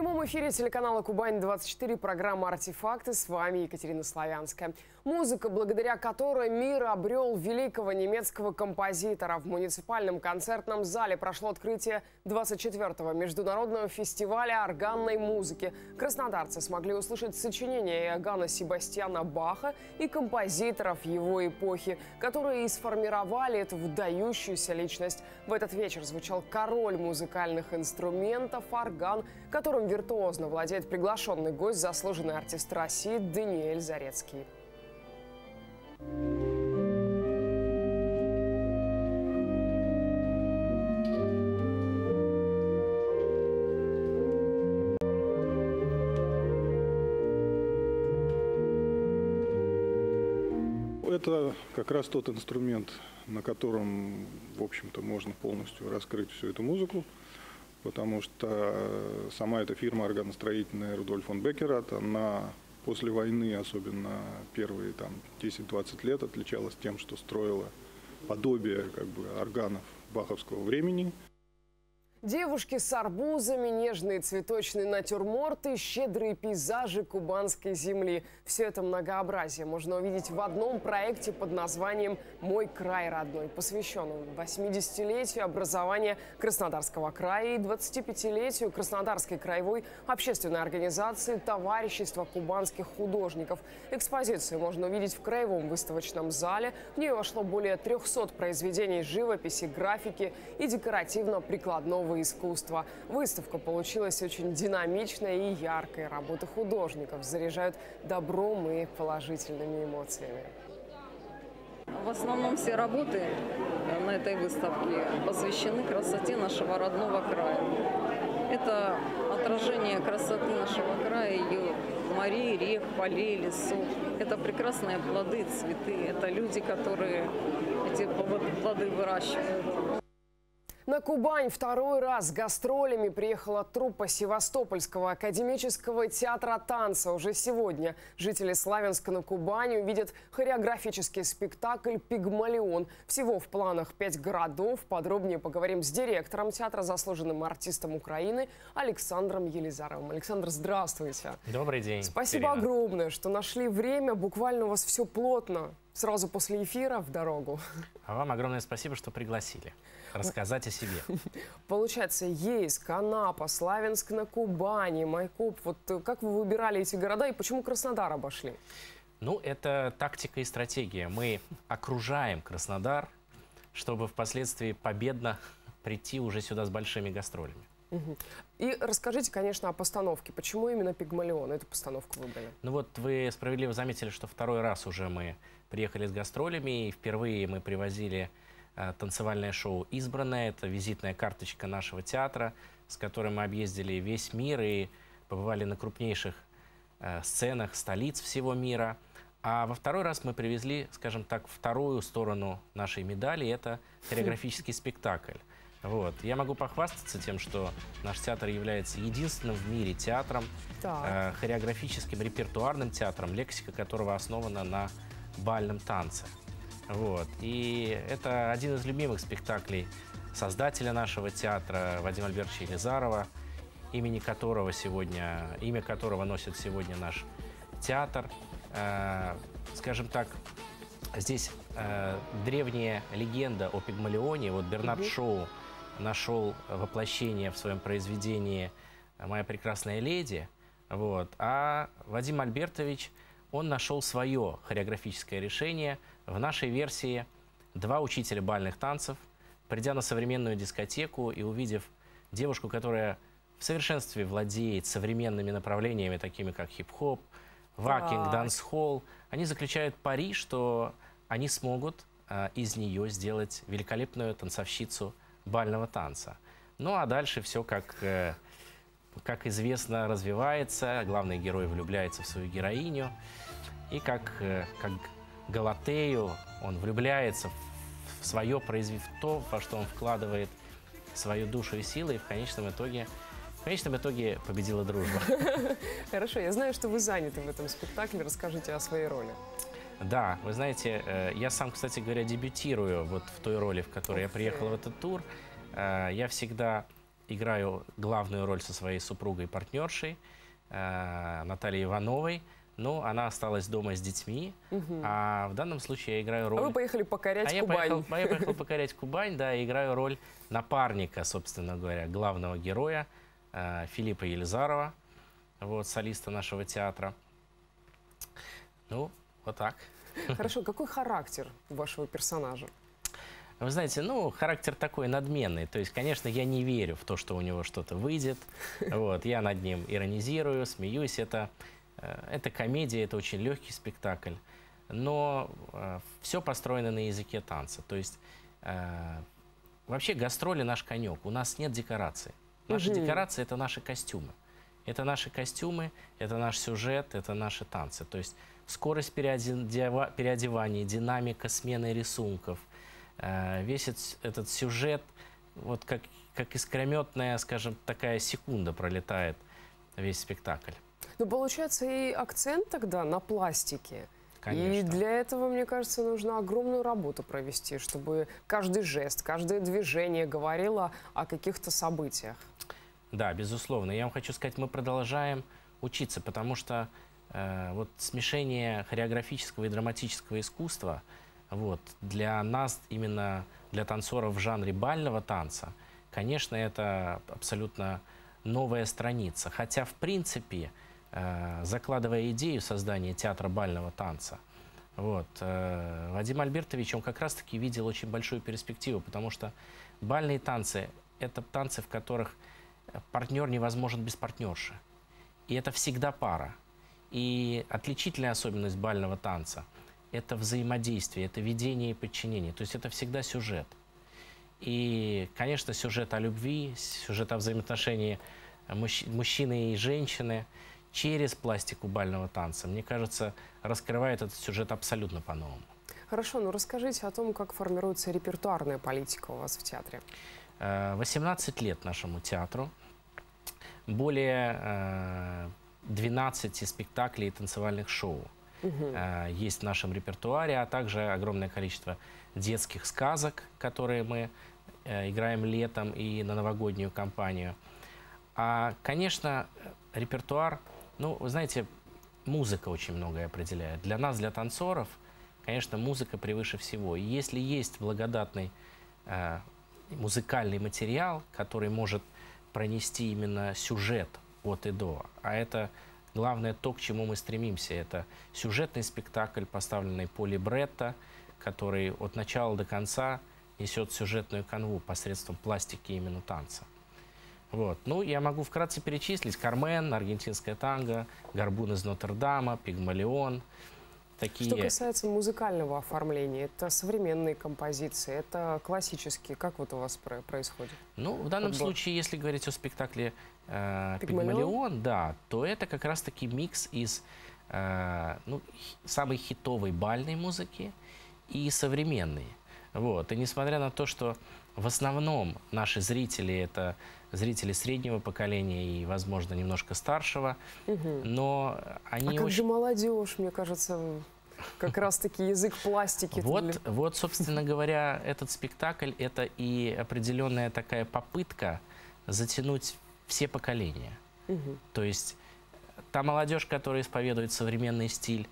прямом эфире телеканала «Кубань-24» программа «Артефакты». С вами Екатерина Славянская. Музыка, благодаря которой мир обрел великого немецкого композитора. В муниципальном концертном зале прошло открытие 24-го международного фестиваля органной музыки. Краснодарцы смогли услышать сочинения Иоганна Себастьяна Баха и композиторов его эпохи, которые и сформировали эту выдающуюся личность. В этот вечер звучал король музыкальных инструментов – орган, которым виртуозно владеет приглашенный гость, заслуженный артист России Даниэль Зарецкий. Это как раз тот инструмент, на котором, в общем-то, можно полностью раскрыть всю эту музыку, потому что сама эта фирма органостроительная Рудольф фон Беккерат, она после войны, особенно первые там 10-20 лет, отличалась тем, что строила подобие как бы органов баховского времени – Девушки с арбузами, нежные цветочные натюрморты, щедрые пейзажи кубанской земли. Все это многообразие можно увидеть в одном проекте под названием «Мой край родной», посвященном 80-летию образования Краснодарского края и 25-летию Краснодарской краевой общественной организации «Товарищество кубанских художников». Экспозицию можно увидеть в краевом выставочном зале. В нее вошло более 300 произведений живописи, графики и декоративно-прикладного живого искусства. Выставка получилась очень динамичной и яркой. Работы художников заряжают добром и положительными эмоциями. В основном все работы на этой выставке посвящены красоте нашего родного края. Это отражение красоты нашего края, ее морей, рек, полей, лесов. Это прекрасные плоды, цветы. Это люди, которые эти плоды выращивают. На Кубань второй раз с гастролями приехала труппа Севастопольского академического театра танца. Уже сегодня жители Славянска на Кубани увидят хореографический спектакль «Пигмалион». Всего в планах пять городов. Подробнее поговорим с директором театра, заслуженным артистом Украины Александром Елизаровым. Александр, здравствуйте. Добрый день. Спасибо Ирина. огромное, что нашли время. Буквально у вас все плотно. Сразу после эфира в дорогу. А вам огромное спасибо, что пригласили рассказать о себе. Получается, Ейск, Анапа, Славянск на Кубани, Майкоп. Вот э, как вы выбирали эти города и почему Краснодар обошли? Ну, это тактика и стратегия. Мы окружаем Краснодар, чтобы впоследствии победно прийти уже сюда с большими гастролями. И расскажите, конечно, о постановке. Почему именно «Пигмалион» эту постановку выбрали? Ну вот вы справедливо заметили, что второй раз уже мы приехали с гастролями, и впервые мы привозили Э, танцевальное шоу «Избранное». Это визитная карточка нашего театра, с которой мы объездили весь мир и побывали на крупнейших э, сценах столиц всего мира. А во второй раз мы привезли, скажем так, вторую сторону нашей медали. Это хореографический спектакль. Вот. Я могу похвастаться тем, что наш театр является единственным в мире театром, э, хореографическим репертуарным театром, лексика которого основана на бальном танце. Вот. И это один из любимых спектаклей создателя нашего театра Вадима Альбертовича Елизарова, имени которого сегодня, имя которого носит сегодня наш театр. Э, скажем так, здесь э, древняя легенда о Пигмалионе. Вот Бернард Шоу нашел воплощение в своем произведении «Моя прекрасная леди». Вот. А Вадим Альбертович, он нашел свое хореографическое решение – в нашей версии два учителя бальных танцев, придя на современную дискотеку и увидев девушку, которая в совершенстве владеет современными направлениями, такими как хип-хоп, вакинг, дансхолл, они заключают пари, что они смогут э, из нее сделать великолепную танцовщицу бального танца. Ну а дальше все, как, э, как известно, развивается. Главный герой влюбляется в свою героиню. И как, э, как Галатею, он влюбляется в свое производство, в то, во что он вкладывает свою душу и силы, и в конечном итоге в конечном итоге победила дружба. Хорошо, я знаю, что вы заняты в этом спектакле. Расскажите о своей роли. Да, вы знаете, э, я сам, кстати говоря, дебютирую вот в той роли, в которой я приехал в этот тур. Э, я всегда играю главную роль со своей супругой партнершей э, Натальей Ивановой. Но она осталась дома с детьми, а в данном случае я играю роль... А вы поехали покорять а я Кубань. поехал, а я поехал покорять Кубань, да, и играю роль напарника, собственно говоря, главного героя Филиппа Елизарова, вот, солиста нашего театра. Ну, вот так. Хорошо, какой характер у вашего персонажа? Вы знаете, ну, характер такой надменный. То есть, конечно, я не верю в то, что у него что-то выйдет. Вот, я над ним иронизирую, смеюсь. Это, э, это комедия, это очень легкий спектакль. Но э, все построено на языке танца. То есть, э, вообще гастроли наш конек. У нас нет декораций. Наши Мгм. декорации – это наши костюмы. Это наши костюмы, это наш сюжет, это наши танцы. То есть скорость переодева- переодевания, динамика смены рисунков, э, весь эт- этот сюжет, вот как, как искрометная, скажем, такая секунда пролетает весь спектакль. Ну, получается, и акцент тогда на пластике. И Конечно. для этого, мне кажется, нужно огромную работу провести, чтобы каждый жест, каждое движение говорило о каких-то событиях. Да, безусловно. Я вам хочу сказать, мы продолжаем учиться, потому что вот смешение хореографического и драматического искусства вот, для нас, именно для танцоров в жанре бального танца, конечно, это абсолютно новая страница. Хотя, в принципе, э, закладывая идею создания театра бального танца, вот, э, Вадим Альбертович, он как раз-таки видел очень большую перспективу, потому что бальные танцы – это танцы, в которых партнер невозможен без партнерши. И это всегда пара. И отличительная особенность бального танца – это взаимодействие, это видение и подчинение. То есть это всегда сюжет. И, конечно, сюжет о любви, сюжет о взаимоотношении мужч- мужчины и женщины через пластику бального танца, мне кажется, раскрывает этот сюжет абсолютно по-новому. Хорошо, ну расскажите о том, как формируется репертуарная политика у вас в театре. Э, 18 лет нашему театру. Более э, 12 спектаклей и танцевальных шоу э, есть в нашем репертуаре, а также огромное количество детских сказок, которые мы э, играем летом и на новогоднюю кампанию. А, конечно, репертуар, ну, вы знаете, музыка очень многое определяет. Для нас, для танцоров, конечно, музыка превыше всего. И если есть благодатный э, музыкальный материал, который может пронести именно сюжет от и до, а это главное то, к чему мы стремимся. Это сюжетный спектакль, поставленный по либретто, который от начала до конца несет сюжетную канву посредством пластики именно танца. Вот. Ну, я могу вкратце перечислить. Кармен, аргентинская танго, Горбун из Нотр-Дама, Пигмалион. Такие... Что касается музыкального оформления, это современные композиции, это классические. Как вот у вас про- происходит? Ну, в данном Подбор. случае, если говорить о спектакле э, «Пигмалион»? «Пигмалион», да, то это как раз-таки микс из э, ну, самой хитовой бальной музыки и современной. Вот. И несмотря на то, что в основном наши зрители – это зрители среднего поколения и, возможно, немножко старшего, но они а как очень... же молодежь, мне кажется, как раз-таки язык пластики. Вот, для- вот, собственно говоря, этот спектакль – это и определенная такая попытка затянуть все поколения. То есть та молодежь, которая исповедует современный стиль,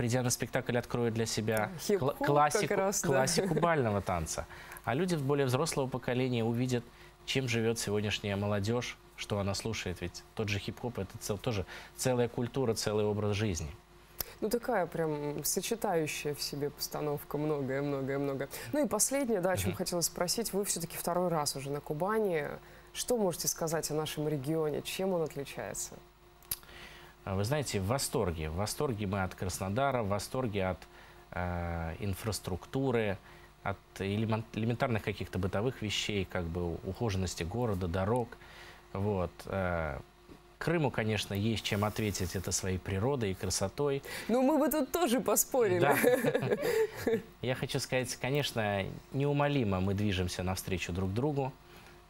придя на спектакль, откроет для себя кла- классику, раз, да. классику бального танца. А люди более взрослого поколения увидят, чем живет сегодняшняя молодежь, что она слушает. Ведь тот же хип-хоп – это цел- тоже целая культура, целый образ жизни. Ну, такая прям сочетающая в себе постановка многое, многое, многое. Ну и последнее, да, о чем хотела спросить. Вы все-таки второй раз уже на Кубани. Что можете сказать о нашем регионе? Чем он отличается? А Вы знаете, в восторге. В восторге мы от Краснодара, в восторге от э, инфраструктуры, от элемент- элементарных каких-то бытовых вещей, как бы ухоженности города, дорог. Вот. э. Крыму, конечно, есть чем ответить это своей природой и красотой. Ну, мы бы тут тоже поспорили. Да. Я хочу сказать, конечно, неумолимо мы движемся навстречу друг другу.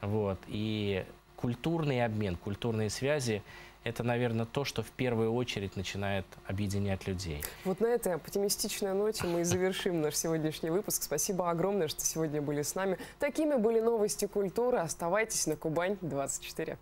Вот. И культурный обмен, культурные связи это, наверное, то, что в первую очередь начинает объединять людей. Вот на этой оптимистичной ноте мы и завершим наш сегодняшний выпуск. Спасибо огромное, что сегодня были с нами. Такими были новости культуры. Оставайтесь на Кубань 24.